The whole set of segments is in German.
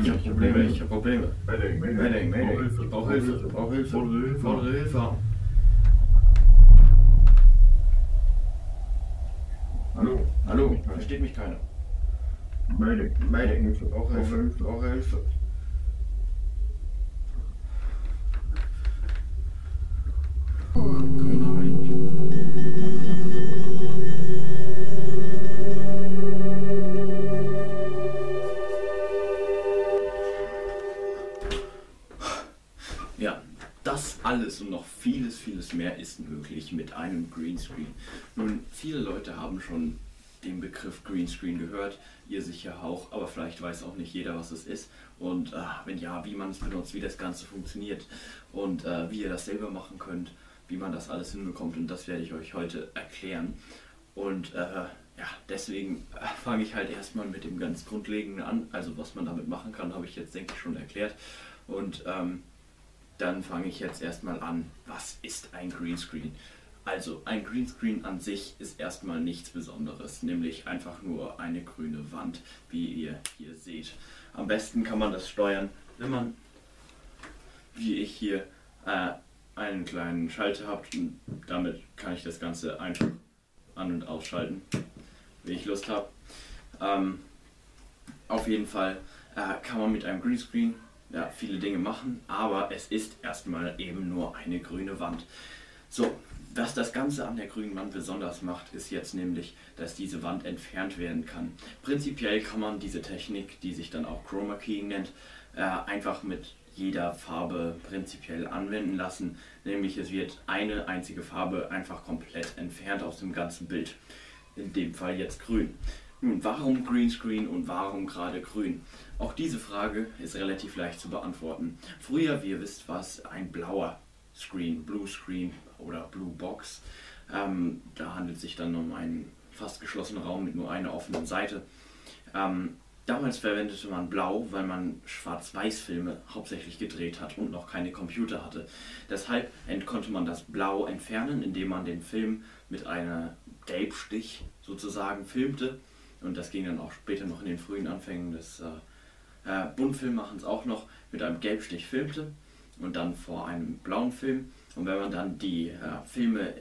Ich habe Probleme, ich habe Probleme. Mayday, Mayday, Mayday, Mayday. Hilfe, Ich brauche Hilfe, ich brauche Hilfe. Hilfe. Hallo. Hallo, versteht mich keiner. Mayday. Mayday, ich brauche Hilfe, ich brauche Hilfe. Das alles und noch vieles, vieles mehr ist möglich mit einem Greenscreen. Nun, viele Leute haben schon den Begriff Greenscreen gehört, ihr sicher auch, aber vielleicht weiß auch nicht jeder, was es ist und äh, wenn ja, wie man es benutzt, wie das Ganze funktioniert und äh, wie ihr das selber machen könnt, wie man das alles hinbekommt und das werde ich euch heute erklären. Und äh, ja, deswegen äh, fange ich halt erstmal mit dem ganz Grundlegenden an, also was man damit machen kann, habe ich jetzt denke ich schon erklärt und ähm, dann fange ich jetzt erstmal an. Was ist ein Greenscreen? Also, ein Greenscreen an sich ist erstmal nichts Besonderes, nämlich einfach nur eine grüne Wand, wie ihr hier seht. Am besten kann man das steuern, wenn man, wie ich hier, äh, einen kleinen Schalter habt und damit kann ich das Ganze einfach an- und ausschalten, wie ich Lust habe. Ähm, auf jeden Fall äh, kann man mit einem Greenscreen ja, viele Dinge machen, aber es ist erstmal eben nur eine grüne Wand. So, was das Ganze an der grünen Wand besonders macht, ist jetzt nämlich, dass diese Wand entfernt werden kann. Prinzipiell kann man diese Technik, die sich dann auch Chroma Keying nennt, äh, einfach mit jeder Farbe prinzipiell anwenden lassen. Nämlich es wird eine einzige Farbe einfach komplett entfernt aus dem ganzen Bild. In dem Fall jetzt grün. Nun, warum Greenscreen und warum gerade grün? Auch diese Frage ist relativ leicht zu beantworten. Früher, wie ihr wisst, war es ein blauer Screen, Blue Screen oder Blue Box. Ähm, da handelt es sich dann um einen fast geschlossenen Raum mit nur einer offenen Seite. Ähm, damals verwendete man Blau, weil man Schwarz-Weiß-Filme hauptsächlich gedreht hat und noch keine Computer hatte. Deshalb konnte man das Blau entfernen, indem man den Film mit einer Gelbstich sozusagen filmte. Und das ging dann auch später noch in den frühen Anfängen des äh, äh, Buntfilm machen es auch noch mit einem Gelbstich filmte und dann vor einem blauen Film. Und wenn man dann die äh, Filme,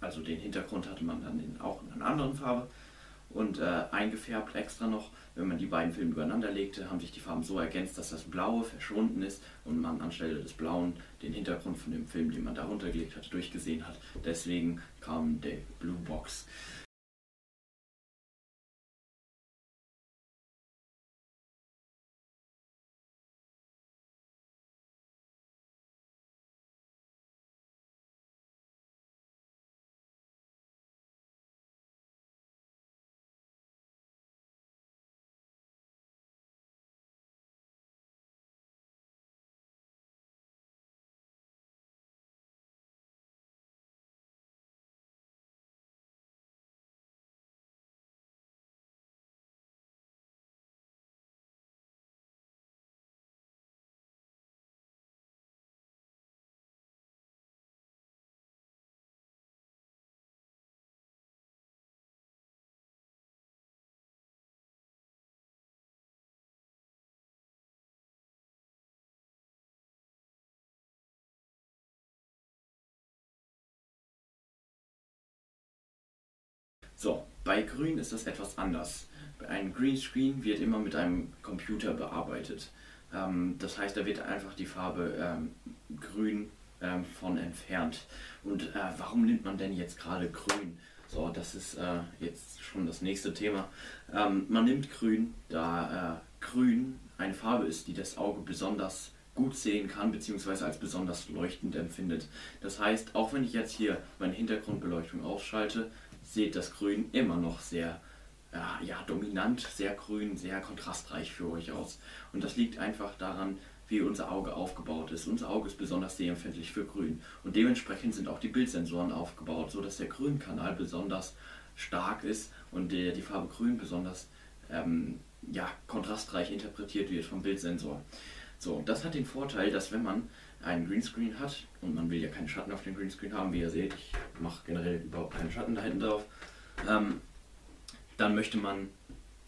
also den Hintergrund hatte man dann in, auch in einer anderen Farbe und äh, eingefärbt extra noch. Wenn man die beiden Filme übereinander legte, haben sich die Farben so ergänzt, dass das Blaue verschwunden ist und man anstelle des Blauen den Hintergrund von dem Film, den man darunter gelegt hat, durchgesehen hat. Deswegen kam der Blue Box. So, bei Grün ist das etwas anders. Ein Greenscreen wird immer mit einem Computer bearbeitet. Ähm, das heißt, da wird einfach die Farbe ähm, grün ähm, von entfernt. Und äh, warum nimmt man denn jetzt gerade grün? So, das ist äh, jetzt schon das nächste Thema. Ähm, man nimmt grün, da äh, grün eine Farbe ist, die das Auge besonders gut sehen kann, beziehungsweise als besonders leuchtend empfindet. Das heißt, auch wenn ich jetzt hier meine Hintergrundbeleuchtung ausschalte, sieht das Grün immer noch sehr ja, ja, dominant, sehr grün, sehr kontrastreich für euch aus. Und das liegt einfach daran, wie unser Auge aufgebaut ist. Unser Auge ist besonders sehempfindlich für Grün. Und dementsprechend sind auch die Bildsensoren aufgebaut, sodass der Grünkanal besonders stark ist und der, die Farbe Grün besonders ähm, ja, kontrastreich interpretiert wird vom Bildsensor. So, das hat den Vorteil, dass wenn man einen Greenscreen hat und man will ja keine Schatten auf dem Greenscreen haben, wie ihr seht, ich mache generell überhaupt keine Schatten da hinten drauf, ähm, dann möchte man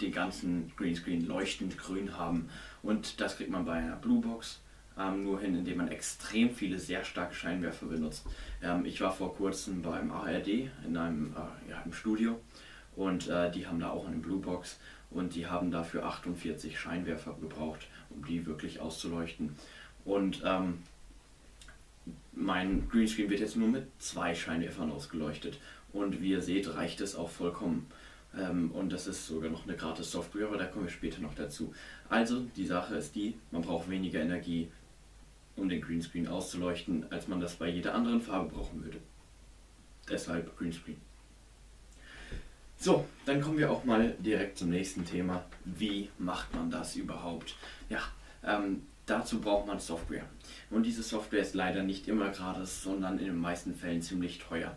den ganzen Greenscreen leuchtend grün haben. Und das kriegt man bei einer Bluebox ähm, nur hin, indem man extrem viele sehr starke Scheinwerfer benutzt. Ähm, ich war vor kurzem beim ARD in einem äh, ja, im Studio und äh, die haben da auch eine Bluebox und die haben dafür 48 Scheinwerfer gebraucht, um die wirklich auszuleuchten. Und ähm, mein Greenscreen wird jetzt nur mit zwei Scheinwerfern ausgeleuchtet und wie ihr seht, reicht es auch vollkommen. Ähm, und das ist sogar noch eine gratis Software, aber da kommen wir später noch dazu. Also, die Sache ist die, man braucht weniger Energie, um den Greenscreen auszuleuchten, als man das bei jeder anderen Farbe brauchen würde. Deshalb Greenscreen. So, dann kommen wir auch mal direkt zum nächsten Thema. Wie macht man das überhaupt? Ja, ähm, dazu braucht man Software. Und diese Software ist leider nicht immer gratis, sondern in den meisten Fällen ziemlich teuer.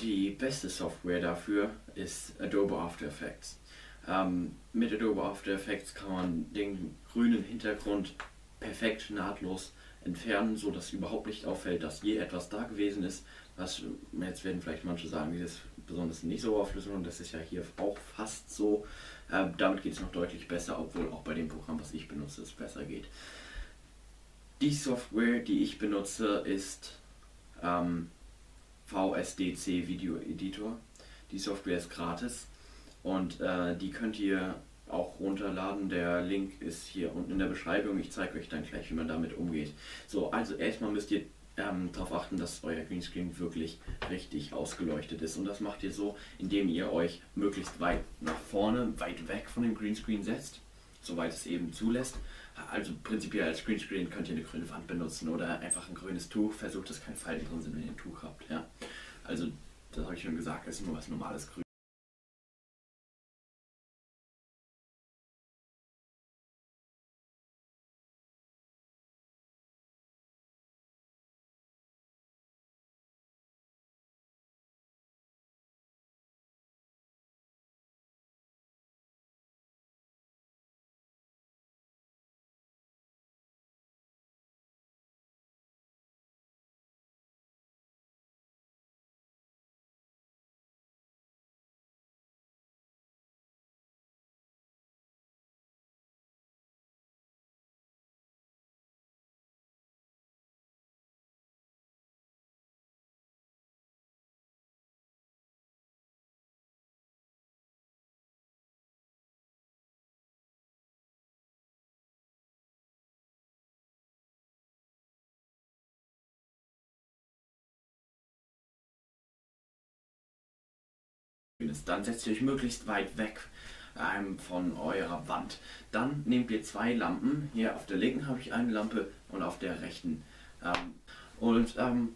Die beste Software dafür ist Adobe After Effects. Ähm, mit Adobe After Effects kann man den grünen Hintergrund perfekt nahtlos entfernen, so dass überhaupt nicht auffällt, dass je etwas da gewesen ist. Was jetzt werden vielleicht manche sagen, dieses besonders nicht so Auflösung und das ist ja hier auch fast so. Äh, damit geht es noch deutlich besser, obwohl auch bei dem Programm, was ich benutze, es besser geht. Die Software, die ich benutze, ist ähm, VSDC Video Editor. Die Software ist gratis und äh, die könnt ihr auch runterladen. Der Link ist hier unten in der Beschreibung. Ich zeige euch dann gleich, wie man damit umgeht. So, also erstmal müsst ihr ähm, darauf achten, dass euer Greenscreen wirklich richtig ausgeleuchtet ist. Und das macht ihr so, indem ihr euch möglichst weit nach vorne, weit weg von dem Greenscreen setzt, soweit es eben zulässt. Also prinzipiell als Greenscreen könnt ihr eine grüne Wand benutzen oder einfach ein grünes Tuch. Versucht, dass keine Falten drin sind, wenn ihr ein Tuch habt. Ja? Also, das habe ich schon gesagt, ist nur was normales Grün. Ist, dann setzt ihr euch möglichst weit weg ähm, von eurer Wand. Dann nehmt ihr zwei Lampen. Hier auf der linken habe ich eine Lampe und auf der rechten. Ähm, und ähm,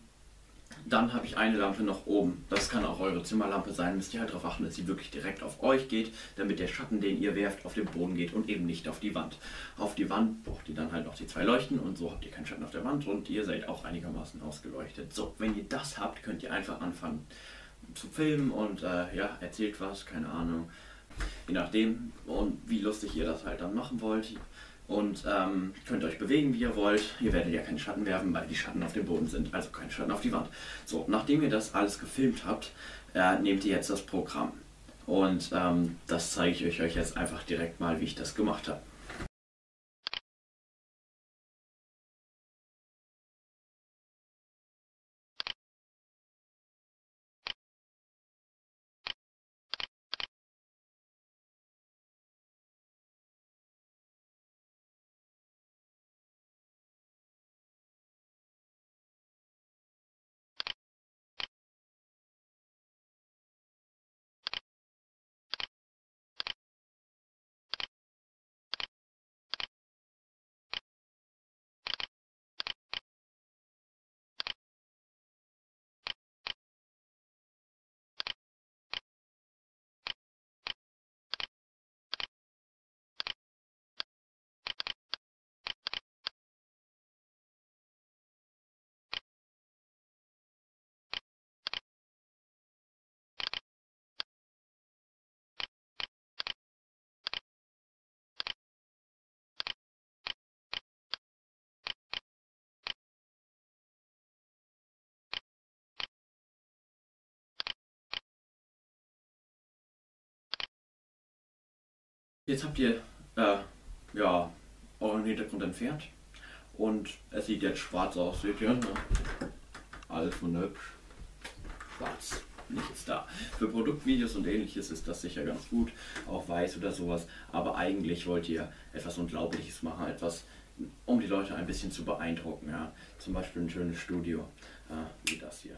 dann habe ich eine Lampe noch oben. Das kann auch eure Zimmerlampe sein. Müsst ihr halt darauf achten, dass sie wirklich direkt auf euch geht, damit der Schatten, den ihr werft, auf den Boden geht und eben nicht auf die Wand. Auf die Wand braucht ihr dann halt noch die zwei Leuchten und so habt ihr keinen Schatten auf der Wand und ihr seid auch einigermaßen ausgeleuchtet. So, wenn ihr das habt, könnt ihr einfach anfangen zu filmen und äh, ja, erzählt was, keine Ahnung. Je nachdem und wie lustig ihr das halt dann machen wollt. Und ähm, könnt euch bewegen, wie ihr wollt. Ihr werdet ja keine Schatten werfen, weil die Schatten auf dem Boden sind, also keine Schatten auf die Wand. So, nachdem ihr das alles gefilmt habt, äh, nehmt ihr jetzt das Programm. Und ähm, das zeige ich euch jetzt einfach direkt mal, wie ich das gemacht habe. Jetzt habt ihr äh, ja, euren Hintergrund entfernt und es sieht jetzt schwarz aus, seht ihr? Ne? Alles wunderhübsch. Schwarz, nichts da. Für Produktvideos und ähnliches ist das sicher ganz gut, auch weiß oder sowas, aber eigentlich wollt ihr etwas Unglaubliches machen, etwas, um die Leute ein bisschen zu beeindrucken. Ja? Zum Beispiel ein schönes Studio, äh, wie das hier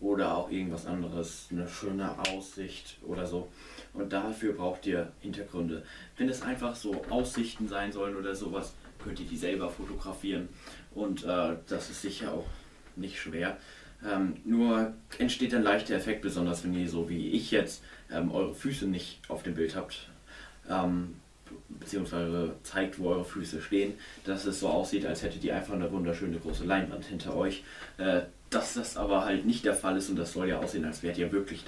oder auch irgendwas anderes, eine schöne Aussicht oder so. Und dafür braucht ihr Hintergründe. Wenn es einfach so Aussichten sein sollen oder sowas, könnt ihr die selber fotografieren. Und äh, das ist sicher auch nicht schwer. Ähm, nur entsteht ein leichter Effekt, besonders wenn ihr so wie ich jetzt ähm, eure Füße nicht auf dem Bild habt. Ähm, beziehungsweise zeigt, wo eure Füße stehen, dass es so aussieht, als hättet ihr einfach eine wunderschöne große Leinwand hinter euch. Äh, dass das aber halt nicht der Fall ist und das soll ja aussehen, als wärt ihr wirklich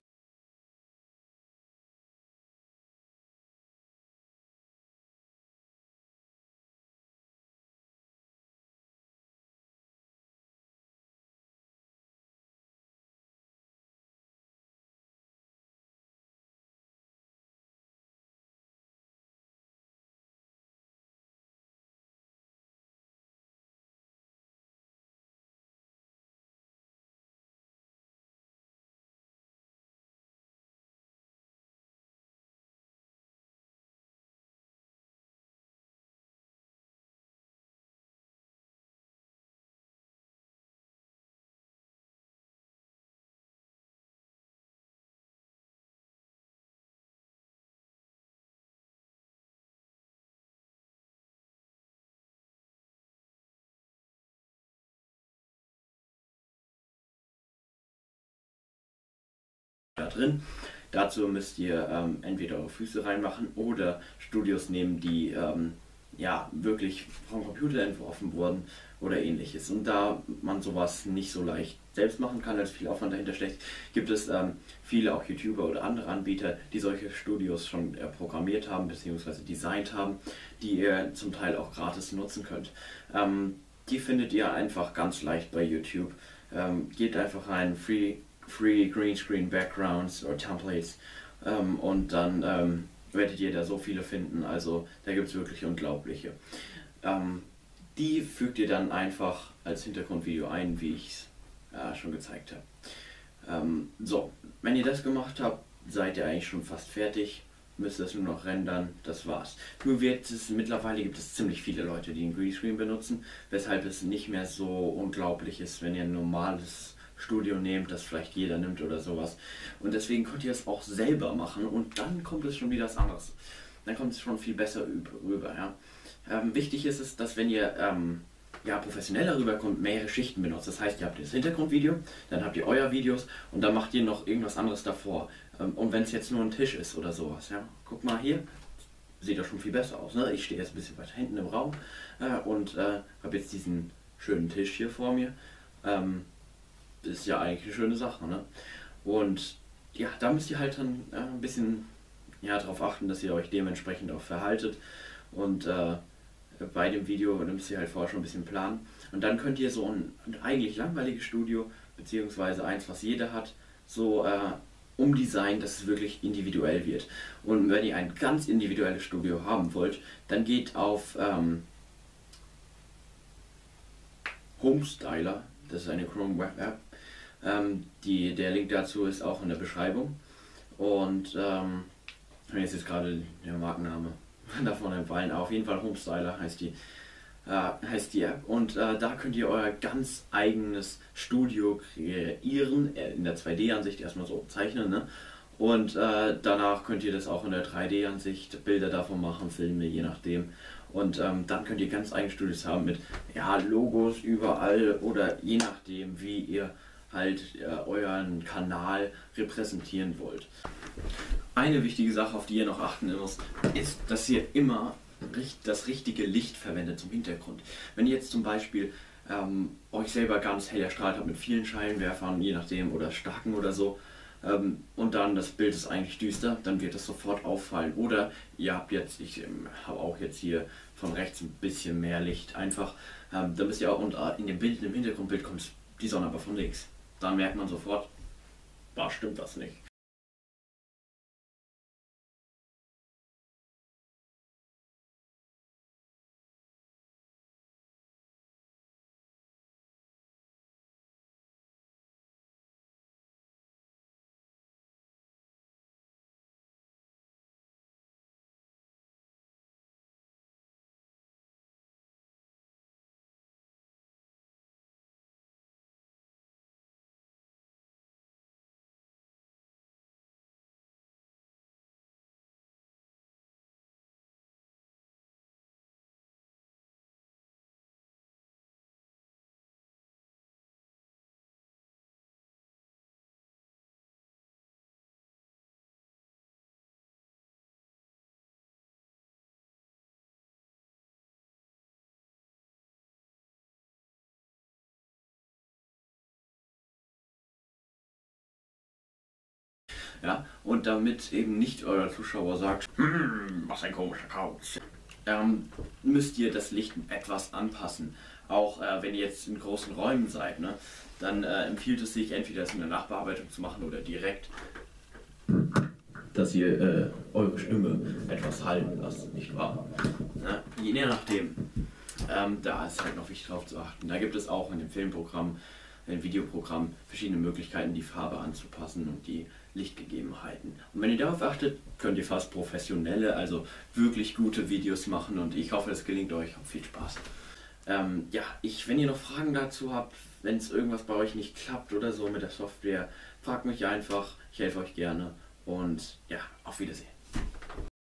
drin. Dazu müsst ihr ähm, entweder eure Füße reinmachen oder Studios nehmen, die ähm, ja wirklich vom Computer entworfen wurden oder ähnliches. Und da man sowas nicht so leicht selbst machen kann, als viel Aufwand dahinter steckt, gibt es ähm, viele auch YouTuber oder andere Anbieter, die solche Studios schon äh, programmiert haben bzw. designt haben, die ihr zum Teil auch gratis nutzen könnt. Ähm, die findet ihr einfach ganz leicht bei YouTube. Ähm, geht einfach rein, Free Free Green Screen Backgrounds oder Templates ähm, und dann ähm, werdet ihr da so viele finden. Also da gibt es wirklich unglaubliche. Ähm, die fügt ihr dann einfach als Hintergrundvideo ein, wie ich es äh, schon gezeigt habe. Ähm, so, wenn ihr das gemacht habt, seid ihr eigentlich schon fast fertig. Müsst es nur noch rendern, das war's. Nur wird es, mittlerweile gibt es ziemlich viele Leute, die einen Greenscreen benutzen, weshalb es nicht mehr so unglaublich ist, wenn ihr ein normales Studio nehmt, das vielleicht jeder nimmt oder sowas. Und deswegen könnt ihr es auch selber machen und dann kommt es schon wieder was anderes. Dann kommt es schon viel besser rüber. Ja. Ähm, wichtig ist es, dass wenn ihr ähm, ja, professioneller rüberkommt, mehrere Schichten benutzt. Das heißt, ihr habt das Hintergrundvideo, dann habt ihr euer Videos und dann macht ihr noch irgendwas anderes davor. Ähm, und wenn es jetzt nur ein Tisch ist oder sowas, ja, guck mal hier, sieht das schon viel besser aus. Ne? Ich stehe jetzt ein bisschen weiter hinten im Raum äh, und äh, habe jetzt diesen schönen Tisch hier vor mir. Ähm, ist ja eigentlich eine schöne Sache. Ne? Und ja, da müsst ihr halt dann äh, ein bisschen ja, darauf achten, dass ihr euch dementsprechend auch verhaltet. Und äh, bei dem Video müsst ihr halt vorher schon ein bisschen planen. Und dann könnt ihr so ein, ein eigentlich langweiliges Studio, beziehungsweise eins, was jeder hat, so äh, umdesignen, dass es wirklich individuell wird. Und wenn ihr ein ganz individuelles Studio haben wollt, dann geht auf ähm, Homestyler, das ist eine Chrome Web App, ähm, die, der Link dazu ist auch in der Beschreibung. Und ähm, mir ist gerade der Markenname davon entfallen. Auf jeden Fall Homestyler heißt die, äh, heißt die App. Und äh, da könnt ihr euer ganz eigenes Studio kreieren, äh, in der 2D-Ansicht erstmal so zeichnen. Ne? Und äh, danach könnt ihr das auch in der 3D-Ansicht, Bilder davon machen, Filme, je nachdem. Und ähm, dann könnt ihr ganz eigene Studios haben mit ja, Logos überall oder je nachdem, wie ihr halt äh, euren Kanal repräsentieren wollt. Eine wichtige Sache, auf die ihr noch achten müsst, ist, dass ihr immer das richtige Licht verwendet zum Hintergrund. Wenn ihr jetzt zum Beispiel ähm, euch selber ganz hell erstrahlt habt mit vielen Scheinwerfern, je nachdem, oder starken oder so, ähm, und dann das Bild ist eigentlich düster, dann wird das sofort auffallen. Oder ihr habt jetzt, ich ähm, habe auch jetzt hier von rechts ein bisschen mehr Licht, einfach, ähm, dann müsst ihr auch, und äh, in dem Bild, im Hintergrundbild kommt die Sonne aber von links dann merkt man sofort, da stimmt was nicht. Ja? Und damit eben nicht euer Zuschauer sagt, hm, was ein komischer Kauz, ähm, müsst ihr das Licht etwas anpassen. Auch äh, wenn ihr jetzt in großen Räumen seid, ne? dann äh, empfiehlt es sich entweder das in der Nachbearbeitung zu machen oder direkt, dass ihr äh, eure Stimme etwas halten lasst, nicht wahr? Na, je nachdem. Ähm, da ist halt noch wichtig drauf zu achten. Da gibt es auch in dem Filmprogramm, dem Videoprogramm verschiedene Möglichkeiten, die Farbe anzupassen und die Lichtgegebenheiten. Und wenn ihr darauf achtet, könnt ihr fast professionelle, also wirklich gute Videos machen und ich hoffe, es gelingt euch. Habt viel Spaß. Ähm, ja, ich, wenn ihr noch Fragen dazu habt, wenn es irgendwas bei euch nicht klappt oder so mit der Software, fragt mich einfach. Ich helfe euch gerne. Und ja, auf Wiedersehen.